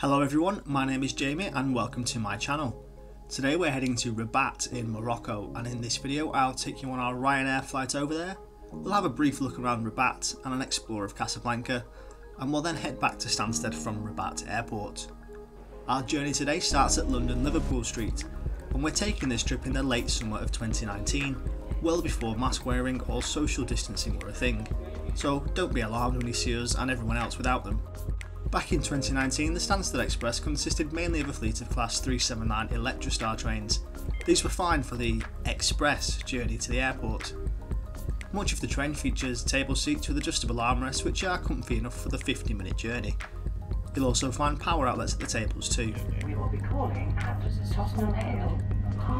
Hello everyone, my name is Jamie and welcome to my channel. Today we're heading to Rabat in Morocco and in this video I'll take you on our Ryanair flight over there. We'll have a brief look around Rabat and an explore of Casablanca and we'll then head back to Stansted from Rabat Airport. Our journey today starts at London Liverpool Street and we're taking this trip in the late summer of 2019, well before mask wearing or social distancing were a thing. So don't be alarmed when you see us and everyone else without them. Back in 2019, the Stansted Express consisted mainly of a fleet of Class 379 Electrostar trains. These were fine for the express journey to the airport. Much of the train features table seats with adjustable armrests which are comfy enough for the 50 minute journey. You'll also find power outlets at the tables too. We will be calling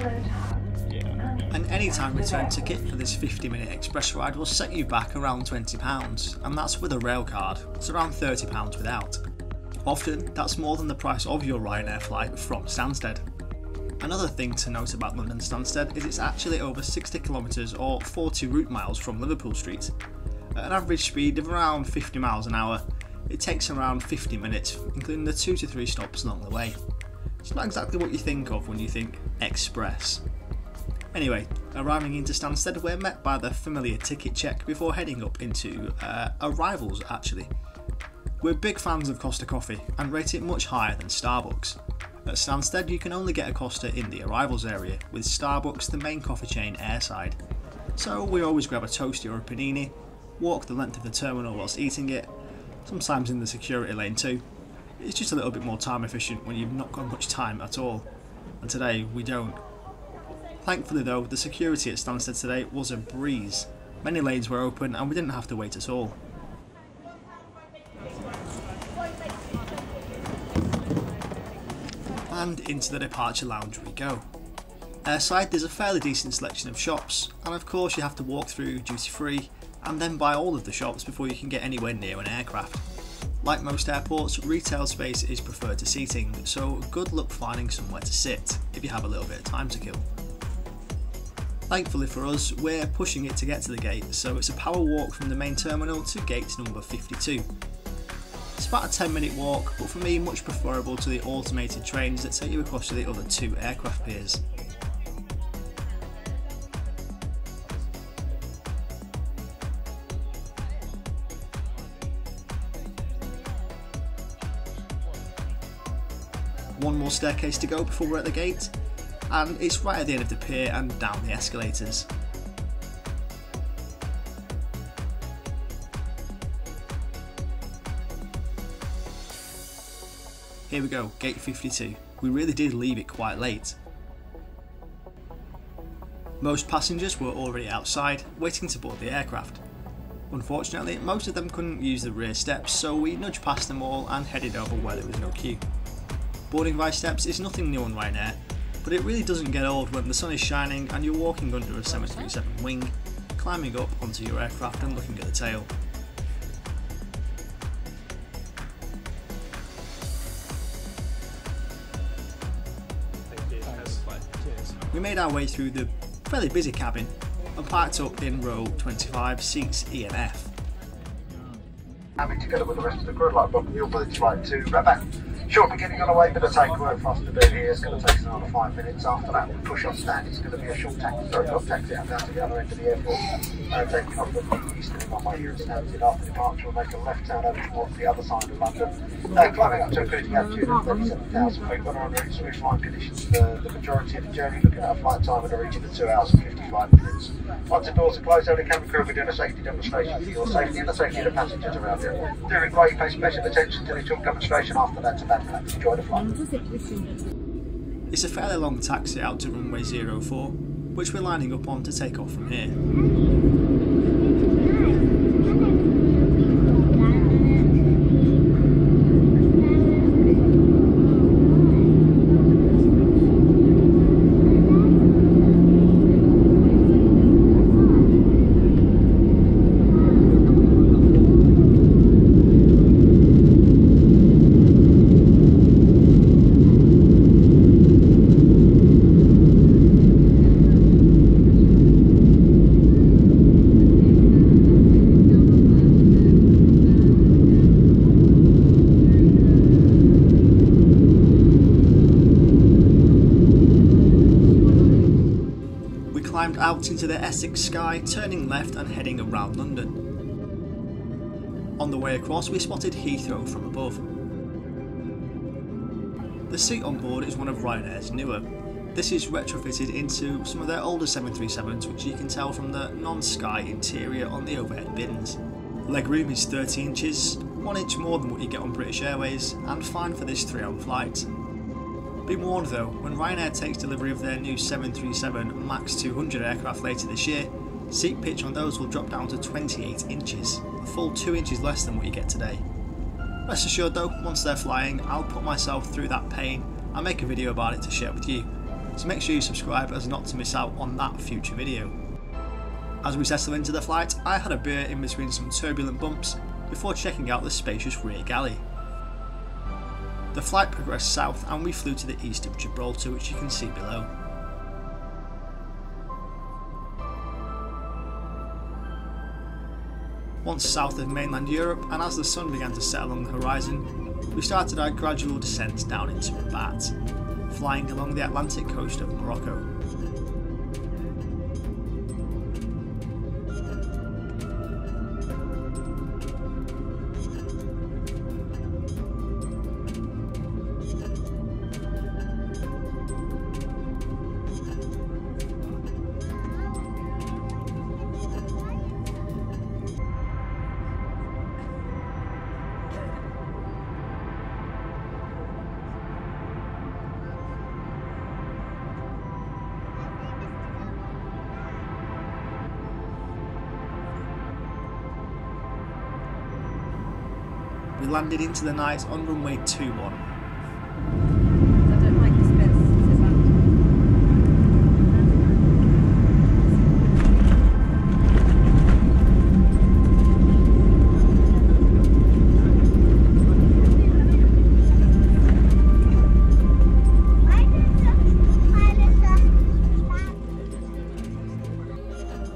Town. An anytime return ticket for this 50 minute express ride will set you back around £20, and that's with a rail card. It's around £30 without. Often, that's more than the price of your Ryanair flight from Stansted. Another thing to note about London Stansted is it's actually over 60 kilometres or 40 route miles from Liverpool Street. At an average speed of around 50 miles an hour, it takes around 50 minutes, including the 2 to 3 stops along the way. It's not exactly what you think of when you think express. Anyway, arriving into Stansted, we're met by the familiar ticket check before heading up into uh, arrivals actually. We're big fans of Costa Coffee and rate it much higher than Starbucks. At Stansted, you can only get a Costa in the arrivals area, with Starbucks the main coffee chain airside. So we always grab a toasty or a panini, walk the length of the terminal whilst eating it, sometimes in the security lane too. It's just a little bit more time efficient when you've not got much time at all. And today we don't. Thankfully though, the security at Stansted today was a breeze. Many lanes were open and we didn't have to wait at all. And into the departure lounge we go. Airside there's a fairly decent selection of shops, and of course you have to walk through duty free and then by all of the shops before you can get anywhere near an aircraft. Like most airports, retail space is preferred to seating, so good luck finding somewhere to sit if you have a little bit of time to kill. Thankfully for us, we're pushing it to get to the gate, so it's a power walk from the main terminal to gate number 52. It's about a 10 minute walk, but for me much preferable to the automated trains that take you across to the other two aircraft piers. One more staircase to go before we're at the gate, and it's right at the end of the pier and down the escalators. Here we go, gate 52. We really did leave it quite late. Most passengers were already outside, waiting to board the aircraft. Unfortunately, most of them couldn't use the rear steps, so we nudged past them all and headed over where there was no queue. Boarding by steps is nothing new on Ryanair, but it really doesn't get old when the sun is shining and you're walking under a 737 wing, climbing up onto your aircraft and looking at the tail. We made our way through the fairly busy cabin and parked up in row 25 seats E and F. having together with the rest of the crew, like booking your village flight to. Short beginning on the way, bit of takeaway for us to do here. It's going to take us another five minutes. After that, we push on stand. It's going to be a short taxi, sorry, not taxi out down to the other end of the airport. Uh, taking off the eastern one way here at Stansted. After departure, we'll make a left turn over towards the other side of London. Uh, climbing up to a cruising altitude of 37,000 feet. We're on route, smooth flying conditions for the majority of the journey, looking at a flight time in the region of 2 hours and 55 minutes. Once the doors are closed, the cabin crew will be doing a safety demonstration for your safety and the safety of the passengers around you. Do require you pay special attention to the tour demonstration after that to bad It's a fairly long taxi out to runway 04, which we're lining up on to take off from here. Climbed out into the Essex sky, turning left and heading around London. On the way across, we spotted Heathrow from above. The seat on board is one of Ryanair's newer. This is retrofitted into some of their older 737s, which you can tell from the non-sky interior on the overhead bins. Legroom is 30 inches, 1 inch more than what you get on British Airways, and fine for this 3 hour flight. Be warned though, when Ryanair takes delivery of their new 737 MAX 200 aircraft later this year, seat pitch on those will drop down to 28 inches, a full 2 inches less than what you get today. Rest assured though, once they're flying, I'll put myself through that pain and make a video about it to share with you, so make sure you subscribe as not to miss out on that future video. As we settle into the flight, I had a beer in between some turbulent bumps before checking out the spacious rear galley. The flight progressed south and we flew to the east of Gibraltar which you can see below. Once south of mainland Europe and as the sun began to set along the horizon, we started our gradual descent down into Rabat, flying along the Atlantic coast of Morocco. Landed into the night on runway 21. I don't like this bit. Is that-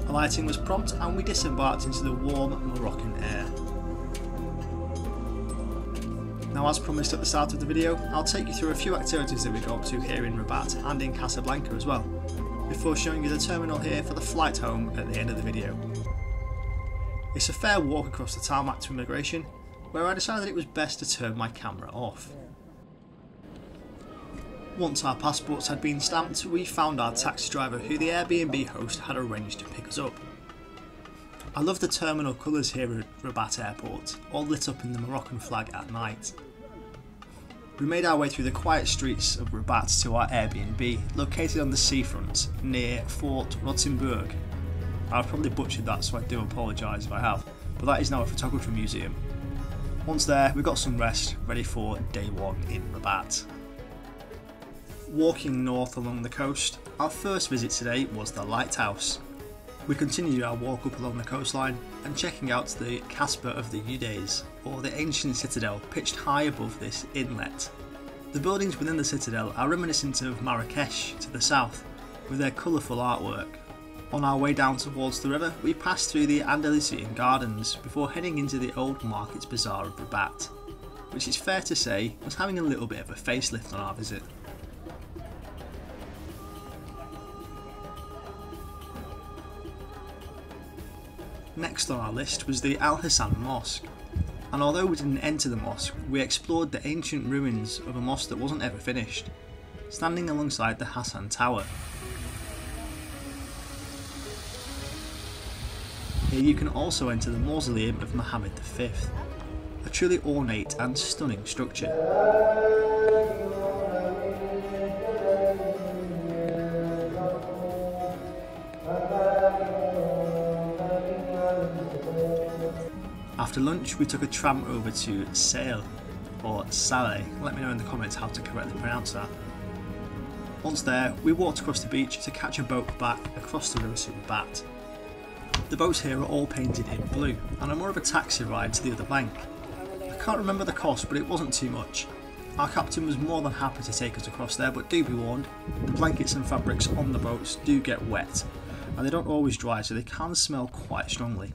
Alighting was prompt and we disembarked into the warm Moroccan air. Now as promised at the start of the video, I'll take you through a few activities that we go up to here in Rabat and in Casablanca as well, before showing you the terminal here for the flight home at the end of the video. It's a fair walk across the tarmac to immigration, where I decided it was best to turn my camera off. Once our passports had been stamped, we found our taxi driver who the Airbnb host had arranged to pick us up. I love the terminal colours here at Rabat Airport, all lit up in the Moroccan flag at night. We made our way through the quiet streets of Rabat to our Airbnb, located on the seafront near Fort Rottembourg. I've probably butchered that, so I do apologise if I have, but that is now a photography museum. Once there, we got some rest, ready for day one in Rabat. Walking north along the coast, our first visit today was the lighthouse. We continued our walk up along the coastline and checking out the Kasbah of the Udayas, or the ancient citadel pitched high above this inlet. The buildings within the citadel are reminiscent of Marrakesh to the south, with their colourful artwork. On our way down towards the river, we passed through the Andalusian gardens before heading into the old markets bazaar of Rabat, which it's fair to say was having a little bit of a facelift on our visit. Next on our list was the Al Hassan Mosque, and although we didn't enter the mosque, we explored the ancient ruins of a mosque that wasn't ever finished, standing alongside the Hassan Tower. Here you can also enter the mausoleum of Muhammad V, a truly ornate and stunning structure. After lunch, we took a tram over to Sale, or Salé. Let me know in the comments how to correctly pronounce that. Once there, we walked across the beach to catch a boat back across the river to Rabat. The boats here are all painted in blue, and are more of a taxi ride to the other bank. I can't remember the cost, but it wasn't too much. Our captain was more than happy to take us across there, but do be warned, the blankets and fabrics on the boats do get wet, and they don't always dry, so they can smell quite strongly.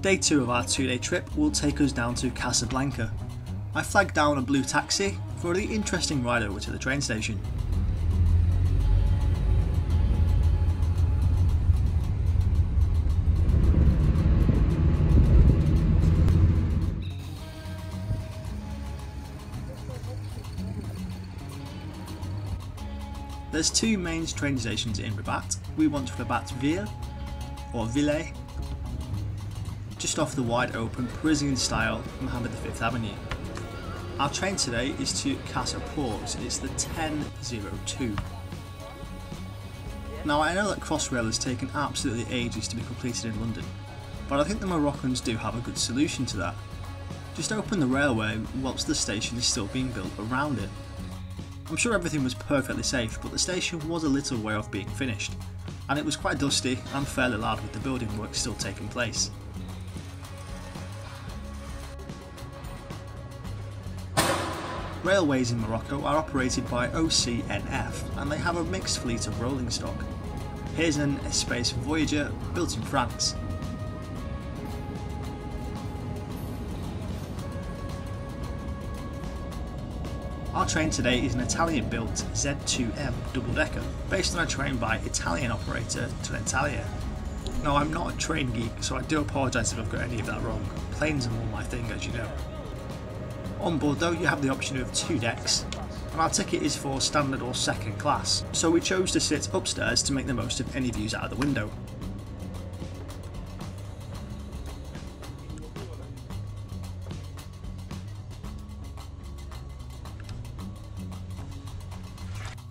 Day 2 of our two day trip will take us down to Casablanca. I flagged down a blue taxi for really interesting ride over to the train station. There's two main train stations in Rabat. We want Rabat Ville or Ville, just off the wide open Parisian style Mohammed V Avenue. Our train today is to Casa Ports, it's the 1002. Now I know that Crossrail has taken absolutely ages to be completed in London, but I think the Moroccans do have a good solution to that. Just open the railway whilst the station is still being built around it. I'm sure everything was perfectly safe, but the station was a little way off being finished, and it was quite dusty and fairly loud with the building work still taking place. Railways in Morocco are operated by ONCF and they have a mixed fleet of rolling stock. Here's an Espace Voyager built in France. Our train today is an Italian built Z2M double decker based on a train by Italian operator Trenitalia. Now I'm not a train geek so I do apologise if I've got any of that wrong. Planes are more my thing as you know. On board though you have the option of two decks and our ticket is for standard or second class so we chose to sit upstairs to make the most of any views out of the window.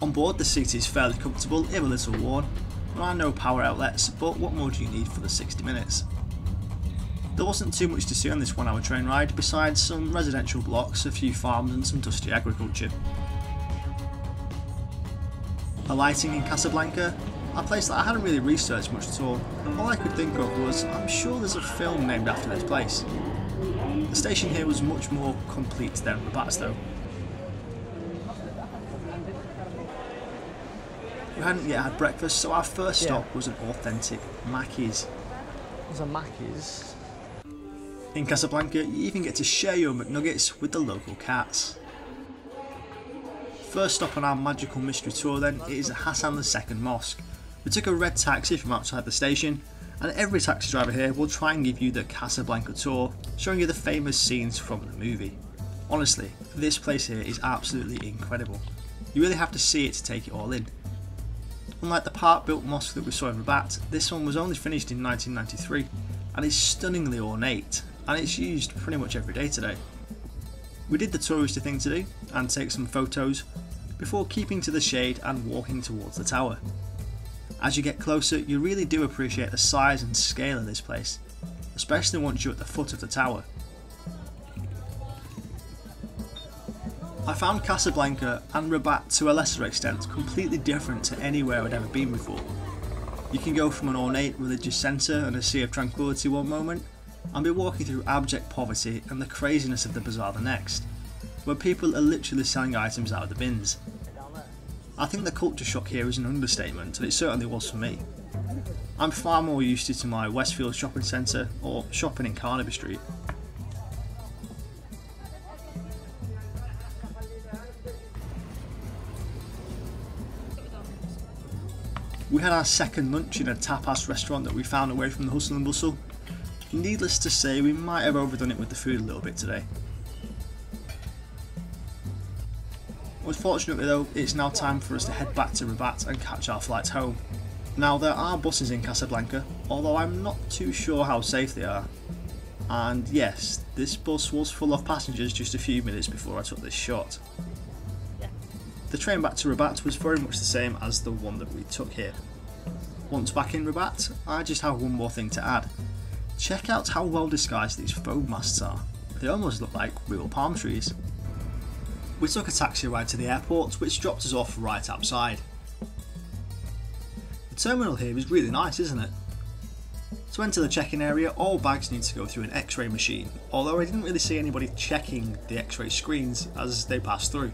On board the seat is fairly comfortable if a little worn, there are no power outlets but what more do you need for the 60 minutes? There wasn't too much to see on this one hour train ride besides some residential blocks, a few farms and some dusty agriculture. Alighting in Casablanca, a place that I hadn't really researched much at all. All I could think of was, I'm sure there's a film named after this place. The station here was much more complete than Rabat's though. We hadn't yet had breakfast, so our first stop Yeah. was an authentic Mackey's. There's a Mackey's. In Casablanca, you even get to share your McNuggets with the local cats. First stop on our magical mystery tour then is Hassan II Mosque. We took a red taxi from outside the station, and every taxi driver here will try and give you the Casablanca tour, showing you the famous scenes from the movie. Honestly, this place here is absolutely incredible. You really have to see it to take it all in. Unlike the part-built mosque that we saw in Rabat, this one was only finished in 1993 and is stunningly ornate and it's used pretty much every day today. We did the touristy thing to do and take some photos before keeping to the shade and walking towards the tower. As you get closer, you really do appreciate the size and scale of this place, especially once you're at the foot of the tower. I found Casablanca and Rabat to a lesser extent completely different to anywhere I'd ever been before. You can go from an ornate religious centre and a sea of tranquility one moment, and be walking through abject poverty and the craziness of the bazaar the next, where people are literally selling items out of the bins. I think the culture shock here is an understatement, and it certainly was for me. I'm far more used to, to my Westfield shopping centre or shopping in Carnaby Street. We had our second lunch in a tapas restaurant that we found away from the hustle and bustle. Needless to say, we might have overdone it with the food a little bit today. Unfortunately though, it's now time for us to head back to Rabat and catch our flights home. Now there are buses in Casablanca, although I'm not too sure how safe they are. And yes, this bus was full of passengers just a few minutes before I took this shot. The train back to Rabat was very much the same as the one that we took here. Once back in Rabat, I just have one more thing to add. Check out how well disguised these foam masts are. They almost look like real palm trees. We took a taxi ride to the airport, which dropped us off right outside. The terminal here is really nice, isn't it? To enter the check-in area, all bags need to go through an X-ray machine, although I didn't really see anybody checking the X-ray screens as they passed through.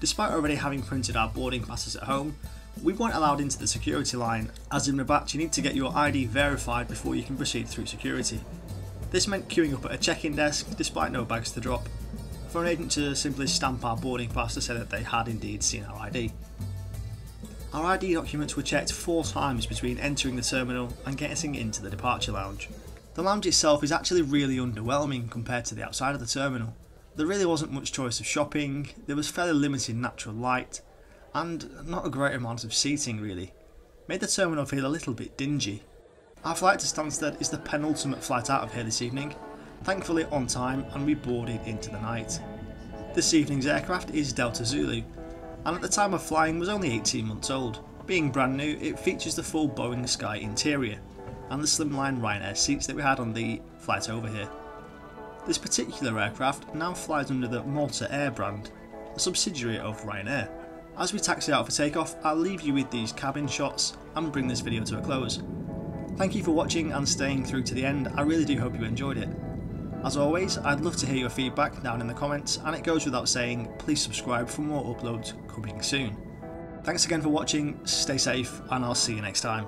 Despite already having printed our boarding passes at home, we weren't allowed into the security line, as in Rabat you need to get your ID verified before you can proceed through security. This meant queuing up at a check-in desk despite no bags to drop. for an agent to simply stamp our boarding pass to say that they had indeed seen our ID. Our ID documents were checked four times between entering the terminal and getting into the departure lounge. The lounge itself is actually really underwhelming compared to the outside of the terminal. There really wasn't much choice of shopping, there was fairly limited natural light, and not a great amount of seating really. Made the terminal feel a little bit dingy. Our flight to Stansted is the penultimate flight out of here this evening, thankfully on time and we boarded into the night. This evening's aircraft is Delta Zulu, and at the time of flying was only 18 months old. Being brand new, it features the full Boeing Sky interior, and the slimline Ryanair seats that we had on the flight over here. This particular aircraft now flies under the Malta Air brand, a subsidiary of Ryanair. As we taxi out for takeoff, I'll leave you with these cabin shots and bring this video to a close. Thank you for watching and staying through to the end, I really do hope you enjoyed it. As always, I'd love to hear your feedback down in the comments, and it goes without saying, please subscribe for more uploads coming soon. Thanks again for watching, stay safe, and I'll see you next time.